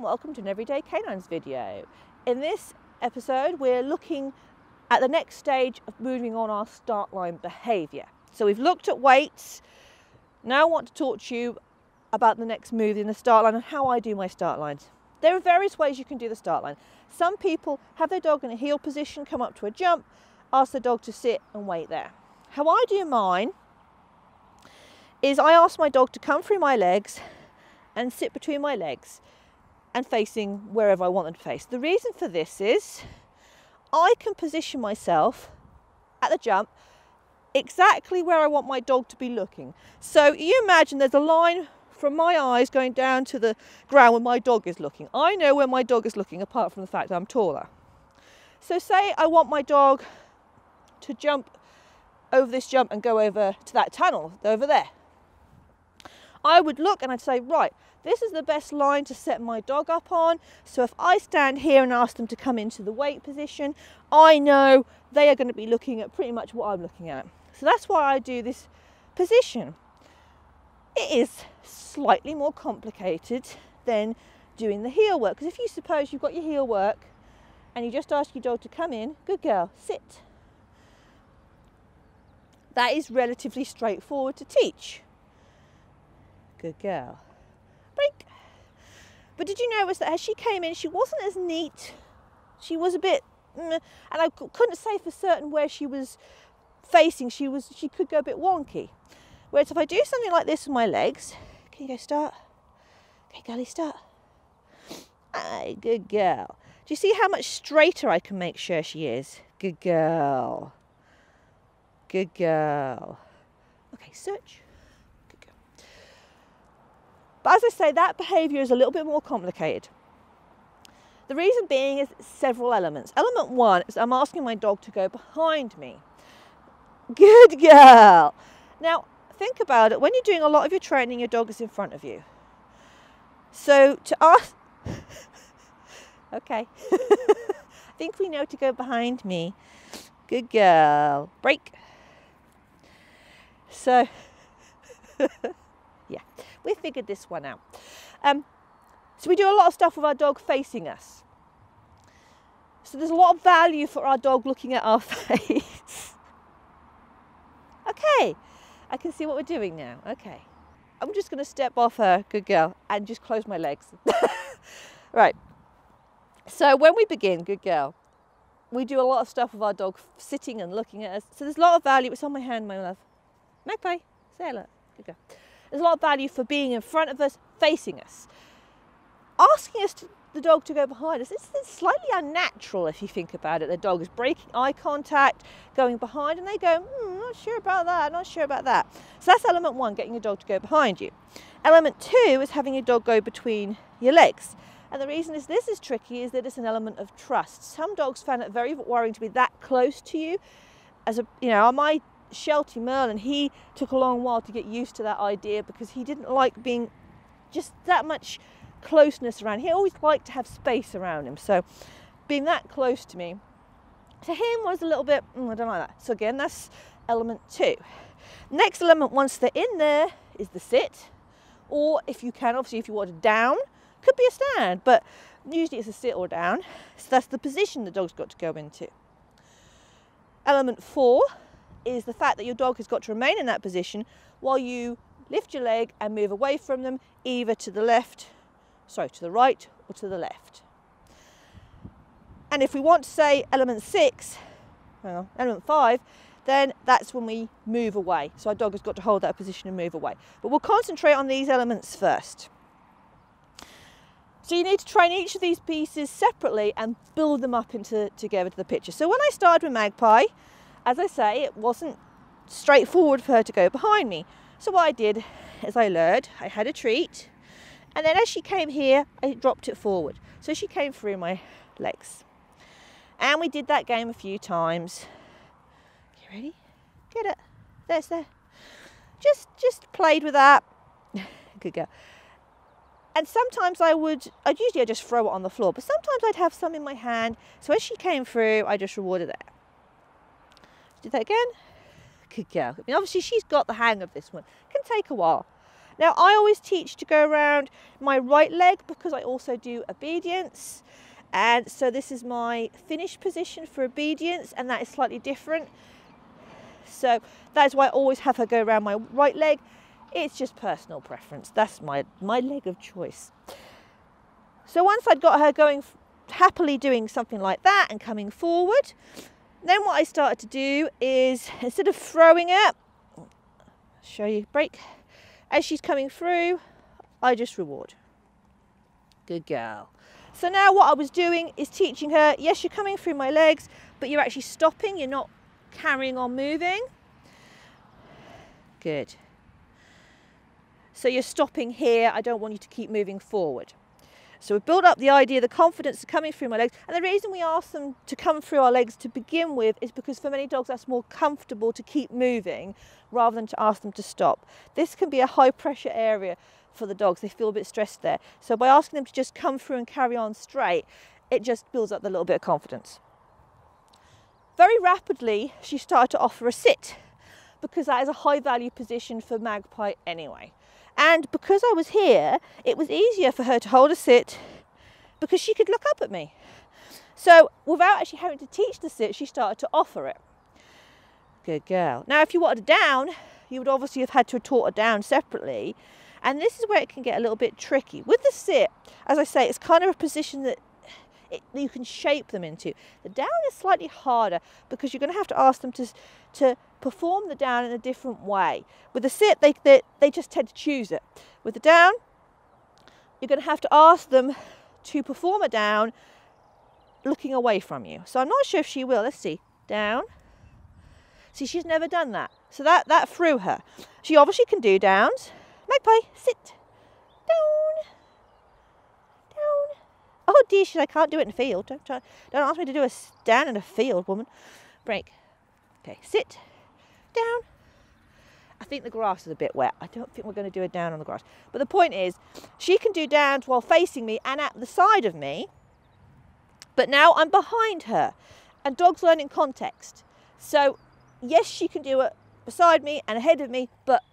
and welcome to an Everyday K9s video. In this episode we're looking at the next stage of moving on our start line behaviour. So we've looked at waits, now I want to talk to you about the next move in the start line and how I do my start lines. There are various ways you can do the start line. Some people have their dog in a heel position, come up to a jump, ask the dog to sit and wait there. How I do mine is I ask my dog to come through my legs and sit between my legs and facing wherever I want them to face. The reason for this is I can position myself at the jump exactly where I want my dog to be looking. So you imagine there's a line from my eyes going down to the ground where my dog is looking. I know where my dog is looking apart from the fact that I'm taller. So say I want my dog to jump over this jump and go over to that tunnel over there. I would look and I'd say, right, this is the best line to set my dog up on. So if I stand here and ask them to come into the wait position, I know they are going to be looking at pretty much what I'm looking at. So that's why I do this position. It is slightly more complicated than doing the heel work. Because if you suppose you've got your heel work and you just ask your dog to come in, good girl, sit. That is relatively straightforward to teach. Good girl. But did you notice that as she came in, she wasn't as neat. She was a bit, mm, and I couldn't say for certain where she was facing. She was, she could go a bit wonky. Whereas if I do something like this with my legs, can you go start? Okay, girlie, start. Aye, good girl. Do you see how much straighter I can make sure she is? Good girl. Good girl. Okay, search. But as I say, that behaviour is a little bit more complicated. The reason being is several elements. Element one is I'm asking my dog to go behind me. Good girl. Now, think about it. When you're doing a lot of your training, your dog is in front of you. So to ask, okay, I think we know to go behind me. Good girl. Break. So, yeah we figured this one out. Um, so we do a lot of stuff with our dog facing us. So there's a lot of value for our dog looking at our face. okay, I can see what we're doing now. Okay. I'm just going to step off her, good girl, and just close my legs. right. So when we begin, good girl, we do a lot of stuff with our dog sitting and looking at us. So there's a lot of value. It's on my hand, my love. Magpie, say hello. Good girl. There's a lot of value for being in front of us, facing us. Asking us to, the dog to go behind us, it's, it's slightly unnatural if you think about it. The dog is breaking eye contact, going behind, and they go, hmm, not sure about that, not sure about that. So that's element one, getting your dog to go behind you. Element two is having your dog go between your legs. And the reason is this is tricky is that it's an element of trust. Some dogs find it very worrying to be that close to you. As a, you know, my Sheltie Merlin, he took a long while to get used to that idea because he didn't like being just that much closeness around. He always liked to have space around him. So being that close to me, to him was a little bit, mm, I don't like that. So again, that's element two. Next element, once they're in there, is the sit. Or if you can, obviously if you want a down, could be a stand, but usually it's a sit or down. So that's the position the dog's got to go into. Element four is the fact that your dog has got to remain in that position while you lift your leg and move away from them either to the left, sorry, to the right or to the left. And if we want to say element six, well, element five, then that's when we move away. So our dog has got to hold that position and move away. But we'll concentrate on these elements first. So you need to train each of these pieces separately and build them up into together to the picture. So when I started with Magpie, as I say, it wasn't straightforward for her to go behind me. So what I did is I lured, I had a treat, and then as she came here, I dropped it forward. So she came through my legs. And we did that game a few times. You ready? Get it. There's there. Just just played with that. Good girl. And sometimes I would, I'd usually I'd just throw it on the floor, but sometimes I'd have some in my hand. So as she came through, I just rewarded it. Do that again. Good girl. I mean, obviously she's got the hang of this one. It can take a while. Now I always teach to go around my right leg because I also do obedience. And so this is my finish position for obedience and that is slightly different. So that is why I always have her go around my right leg. It's just personal preference. That's my, my leg of choice. So once I'd got her going happily doing something like that and coming forward, then what I started to do is instead of throwing it, show you break, as she's coming through, I just reward. Good girl. So now what I was doing is teaching her, yes, you're coming through my legs, but you're actually stopping, you're not carrying on moving. Good. So you're stopping here. I don't want you to keep moving forward. So we've built up the idea, the confidence coming through my legs. And the reason we ask them to come through our legs to begin with is because for many dogs that's more comfortable to keep moving rather than to ask them to stop. This can be a high pressure area for the dogs. They feel a bit stressed there. So by asking them to just come through and carry on straight, it just builds up the little bit of confidence. Very rapidly, she started to offer a sit because that is a high value position for Magpie anyway. And because I was here, it was easier for her to hold a sit because she could look up at me. So without actually having to teach the sit, she started to offer it. Good girl. Now, if you wanted a down, you would obviously have had to have taught her down separately. And this is where it can get a little bit tricky. With the sit, as I say, it's kind of a position that it, you can shape them into. The down is slightly harder because you're going to have to ask them to, to perform the down in a different way. With the sit, they, they, they just tend to choose it. With the down, you're going to have to ask them to perform a down looking away from you. So I'm not sure if she will. Let's see. Down. See, she's never done that. So that, that threw her. She obviously can do downs. Magpie, sit. Down. Oh dear, she, I can't do it in a field. Don't, try, don't ask me to do a down in a field, woman. Break. Okay, sit down. I think the grass is a bit wet. I don't think we're going to do a down on the grass. But the point is, she can do downs while facing me and at the side of me. But now I'm behind her. And dogs learn in context. So, yes, she can do it beside me and ahead of me. But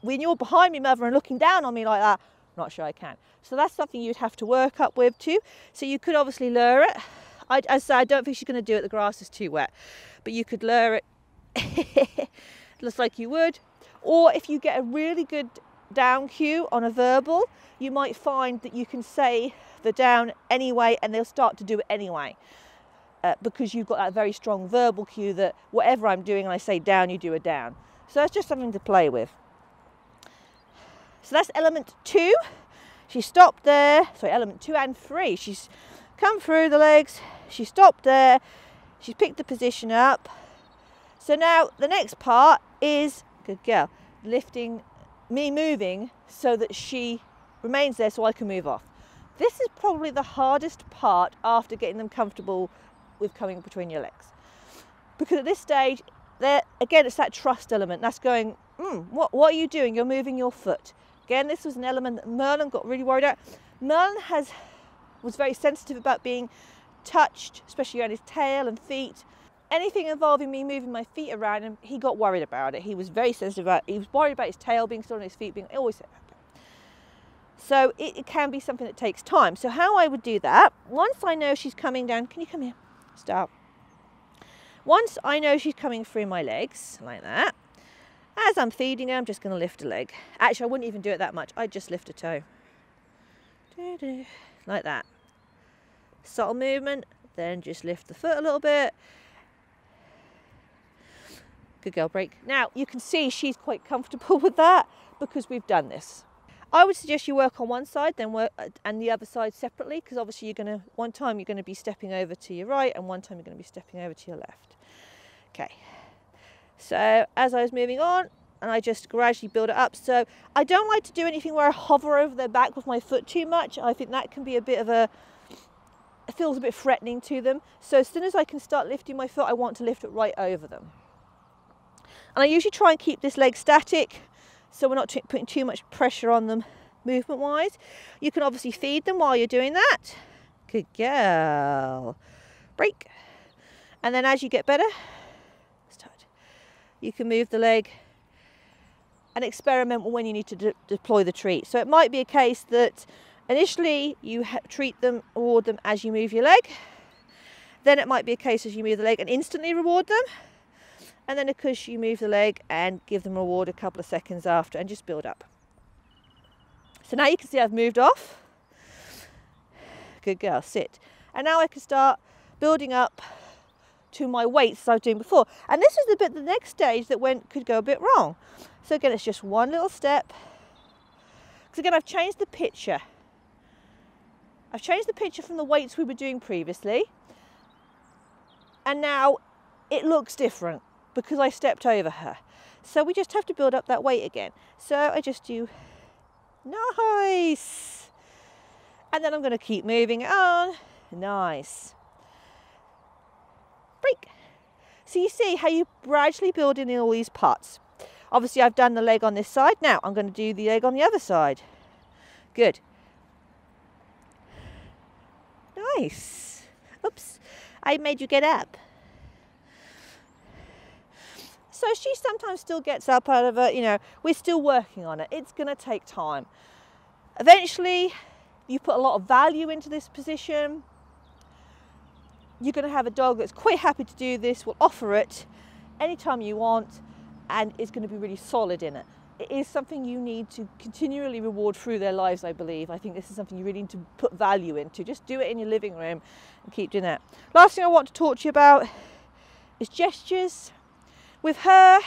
when you're behind me, mother, and looking down on me like that, not sure I can. So that's something you'd have to work up with too. So you could obviously lure it. I, I, I don't think she's going to do it. The grass is too wet. But you could lure it looks like you would. Or if you get a really good down cue on a verbal, you might find that you can say the down anyway and they'll start to do it anyway. Uh, because you've got that very strong verbal cue that whatever I'm doing and I say down, you do a down. So that's just something to play with. So that's element two. She stopped there. Sorry, element two and three. She's come through the legs. She stopped there. She's picked the position up. So now the next part is, good girl, lifting, me moving so that she remains there so I can move off. This is probably the hardest part after getting them comfortable with coming between your legs. Because at this stage, there again, it's that trust element. That's going, mm, what, what are you doing? You're moving your foot. Again, this was an element that Merlin got really worried about. Merlin has was very sensitive about being touched, especially around his tail and feet anything involving me moving my feet around and he got worried about it. He was very sensitive about it. He was worried about his tail being still on his feet being always so it, it, can be something that takes time. So how I would do that, once I know she's coming down, can you come here? Stop. Once I know she's coming through my legs, like that, as I'm feeding her, I'm just going to lift a leg. Actually, I wouldn't even do it that much. I'd just lift a toe. Like that. Subtle movement, then just lift the foot a little bit Good girl, break. Now, you can see she's quite comfortable with that because we've done this. I would suggest you work on one side then work uh, and the other side separately because obviously you're going to, one time you're going to be stepping over to your right and one time you're going to be stepping over to your left. Okay, so as I was moving on and I just gradually build it up. So I don't like to do anything where I hover over their back with my foot too much. I think that can be a bit of a, it feels a bit threatening to them. So as soon as I can start lifting my foot, I want to lift it right over them. And I usually try and keep this leg static so we're not putting too much pressure on them movement wise. You can obviously feed them while you're doing that. Good girl. Break. And then as you get better. You can move the leg and experiment when you need to de deploy the treat. So it might be a case that initially you treat them, reward them as you move your leg. Then it might be a case as you move the leg and instantly reward them. And then of course you move the leg and give them reward a couple of seconds after and just build up. So now you can see I've moved off. Good girl, sit. And now I can start building up to my waits as I was doing before. And this is the bit, the next stage that went could go a bit wrong. So again, it's just one little step. Because again, I've changed the picture. I've changed the picture from the waits we were doing previously. And now it looks different because I stepped over her. So we just have to build up that wait again. So I just do nice. And then I'm going to keep moving on. Nice. Break. So you see how you gradually build in all these parts. Obviously I've done the leg on this side. Now I'm going to do the leg on the other side. Good. Nice. Oops, I made you get up. So she sometimes still gets up out of it, you know, we're still working on it. It's going to take time. Eventually, you put a lot of value into this position. You're going to have a dog that's quite happy to do this, will offer it anytime you want, and is going to be really solid in it. It is something you need to continually reward through their lives, I believe. I think this is something you really need to put value into. Just do it in your living room and keep doing that. Last thing I want to talk to you about is gestures. With her,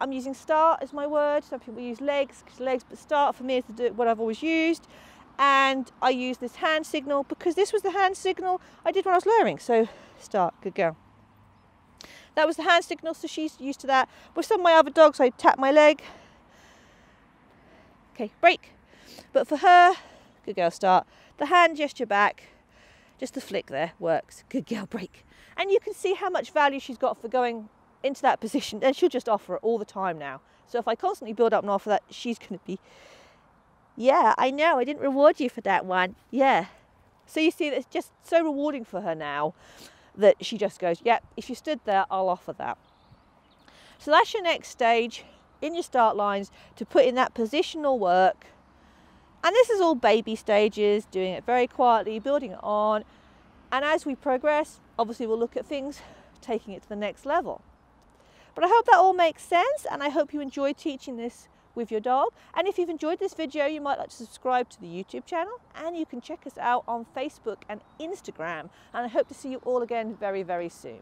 I'm using start as my word. Some people use legs, legs, but start for me is what I've always used. And I use this hand signal because this was the hand signal I did when I was learning. So start, good girl. That was the hand signal, so she's used to that. With some of my other dogs, I tap my leg. Okay, break. But for her, good girl, start. The hand gesture back, just the flick there works. Good girl, break. And you can see how much value she's got for going into that position and she'll just offer it all the time now. So if I constantly build up and offer that, she's going to be, yeah, I know, I didn't reward you for that one. Yeah. So you see, it's just so rewarding for her now that she just goes, yep, yeah, if you stood there, I'll offer that. So that's your next stage in your start lines to put in that positional work. And this is all baby stages, doing it very quietly, building it on. And as we progress, obviously we'll look at things taking it to the next level. But I hope that all makes sense and I hope you enjoy teaching this with your dog. And if you've enjoyed this video, you might like to subscribe to the YouTube channel and you can check us out on Facebook and Instagram. And I hope to see you all again very, very soon.